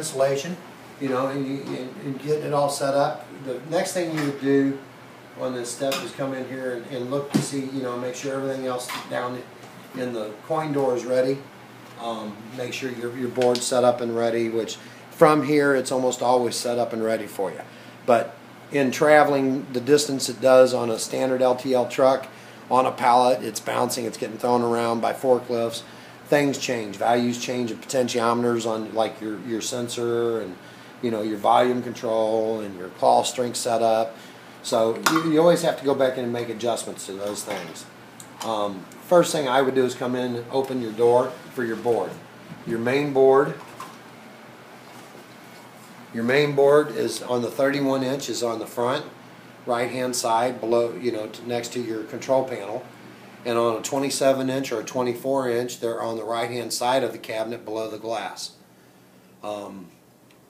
installation, you know, and you, and, and get it all set up. The next thing you would do on this step is come in here and, and look to see, you know, make sure everything else down in the coin door is ready. Um, make sure your, your board's set up and ready, which from here it's almost always set up and ready for you. But in traveling the distance it does on a standard LTL truck, on a pallet, it's bouncing, it's getting thrown around by forklifts. Things change, values change of potentiometers on like your, your sensor and you know your volume control and your claw strength setup. So you, you always have to go back in and make adjustments to those things. Um, first thing I would do is come in and open your door for your board. Your main board your main board is on the 31 inch is on the front right hand side below you know next to your control panel and on a 27 inch or a 24 inch they're on the right hand side of the cabinet below the glass um,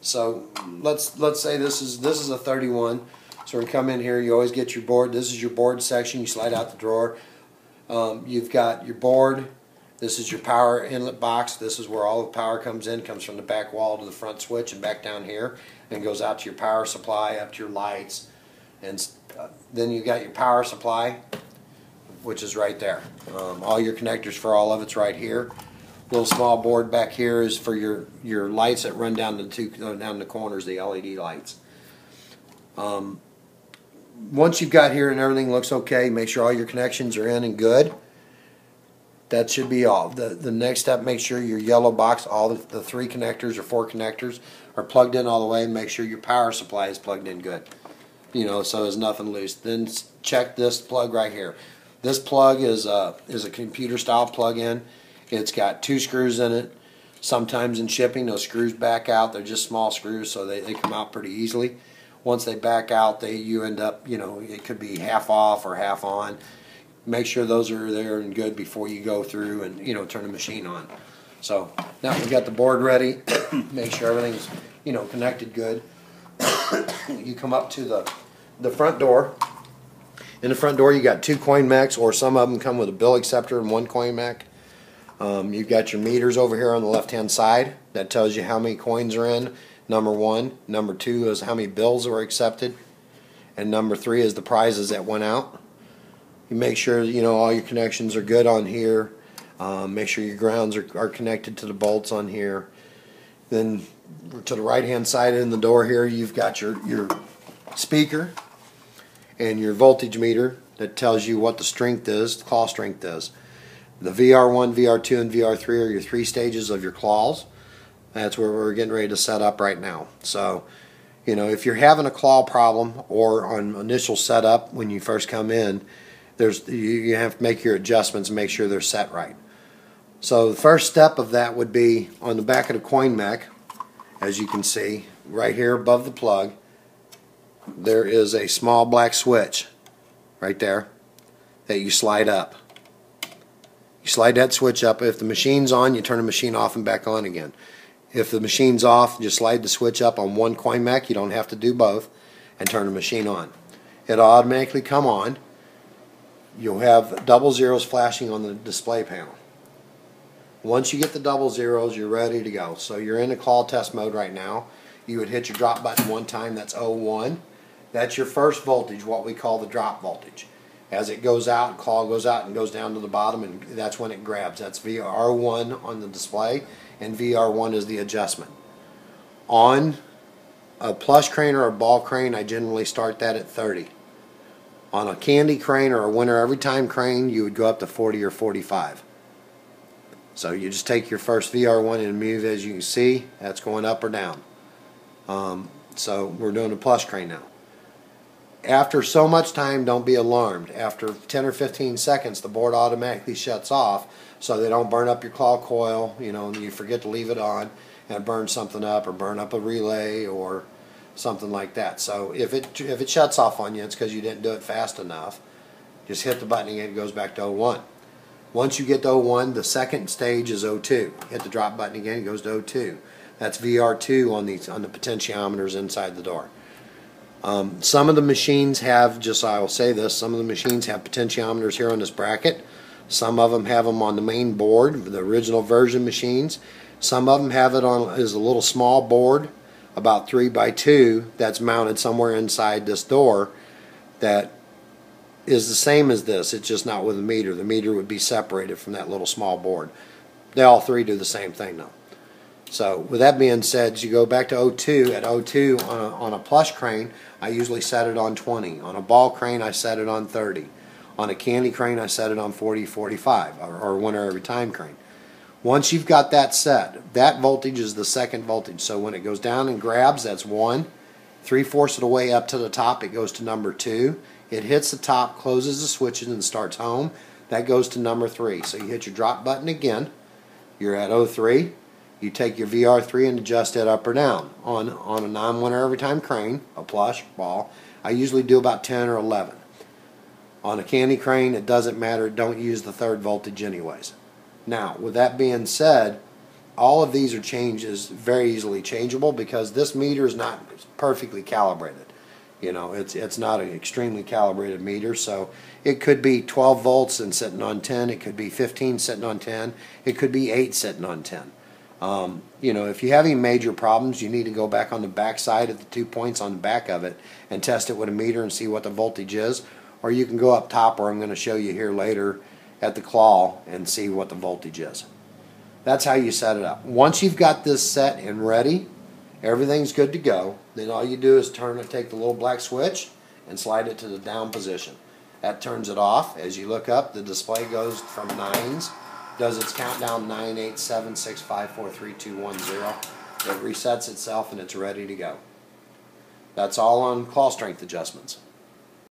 so let's let's say this is this is a 31 so we come in here you always get your board this is your board section you slide out the drawer um, you've got your board this is your power inlet box. This is where all the power comes in, comes from the back wall to the front switch and back down here and goes out to your power supply, up to your lights. And uh, then you got your power supply, which is right there. Um, all your connectors for all of it's right here. Little small board back here is for your, your lights that run down the two uh, down the corners, the LED lights. Um, once you've got here and everything looks okay, make sure all your connections are in and good that should be all. The, the next step, make sure your yellow box, all the, the three connectors or four connectors are plugged in all the way. Make sure your power supply is plugged in good. You know, so there's nothing loose. Then check this plug right here. This plug is a, is a computer style plug-in. It's got two screws in it. Sometimes in shipping, those screws back out. They're just small screws, so they, they come out pretty easily. Once they back out, they you end up, you know, it could be half off or half on make sure those are there and good before you go through and you know turn the machine on. So now we've got the board ready. make sure everything's you know connected good. you come up to the the front door. In the front door, you got two coin mechs, or some of them come with a bill acceptor and one coin mech. Um, you've got your meters over here on the left-hand side. That tells you how many coins are in. Number one. Number two is how many bills were accepted. And number three is the prizes that went out. You make sure you know all your connections are good on here. Um, make sure your grounds are, are connected to the bolts on here. Then to the right hand side in the door here you've got your, your speaker and your voltage meter that tells you what the strength is, the claw strength is. The VR1, VR2, and VR3 are your three stages of your claws. That's where we're getting ready to set up right now. So, you know, if you're having a claw problem or on initial setup when you first come in, there's you have to make your adjustments and make sure they're set right. So the first step of that would be on the back of the coin mech, as you can see, right here above the plug, there is a small black switch right there that you slide up. You slide that switch up. If the machine's on, you turn the machine off and back on again. If the machine's off, just slide the switch up on one coin mech. You don't have to do both and turn the machine on. It'll automatically come on you'll have double zeros flashing on the display panel. Once you get the double zeros, you're ready to go. So you're in the call test mode right now. You would hit your drop button one time, that's 01. That's your first voltage, what we call the drop voltage. As it goes out, claw goes out and goes down to the bottom, and that's when it grabs. That's VR1 on the display, and VR1 is the adjustment. On a plush crane or a ball crane, I generally start that at 30. On a candy crane or a winner every time crane, you would go up to 40 or 45. So you just take your first VR1 and move as you can see, that's going up or down. Um, so we're doing a plush crane now. After so much time, don't be alarmed. After 10 or 15 seconds, the board automatically shuts off so they don't burn up your claw coil, you know, and you forget to leave it on and burn something up or burn up a relay or something like that. So if it if it shuts off on you, it's because you didn't do it fast enough. Just hit the button again, it goes back to 01. Once you get to 01, the second stage is 02. Hit the drop button again, it goes to 02. That's VR2 on these on the potentiometers inside the door. Um, some of the machines have, just I will say this, some of the machines have potentiometers here on this bracket. Some of them have them on the main board, the original version machines. Some of them have it on is a little small board, about three by two, that's mounted somewhere inside this door that is the same as this. It's just not with a meter. The meter would be separated from that little small board. They all three do the same thing though. So with that being said, you go back to O2. At O2 on a, on a plush crane, I usually set it on 20. On a ball crane, I set it on 30. On a candy crane, I set it on 40, 45, or, or every time crane. Once you've got that set, that voltage is the second voltage. So when it goes down and grabs, that's one. Three fourths of the way up to the top, it goes to number two. It hits the top, closes the switches, and starts home. That goes to number three. So you hit your drop button again. You're at 03. You take your VR3 and adjust it up or down. On, on a non-winner every time crane, a plush ball, I usually do about 10 or 11. On a candy crane, it doesn't matter. Don't use the third voltage anyways. Now, with that being said, all of these are changes very easily changeable because this meter is not perfectly calibrated. You know, it's it's not an extremely calibrated meter, so it could be 12 volts and sitting on 10. It could be 15 sitting on 10. It could be 8 sitting on 10. Um, you know, if you have any major problems, you need to go back on the back side of the two points on the back of it and test it with a meter and see what the voltage is. Or you can go up top, or I'm going to show you here later at the claw and see what the voltage is. That's how you set it up. Once you've got this set and ready, everything's good to go. Then all you do is turn it, take the little black switch and slide it to the down position. That turns it off. As you look up, the display goes from nines, does its countdown nine, eight, seven, six, five, four, three, two, one, zero. It resets itself and it's ready to go. That's all on claw strength adjustments.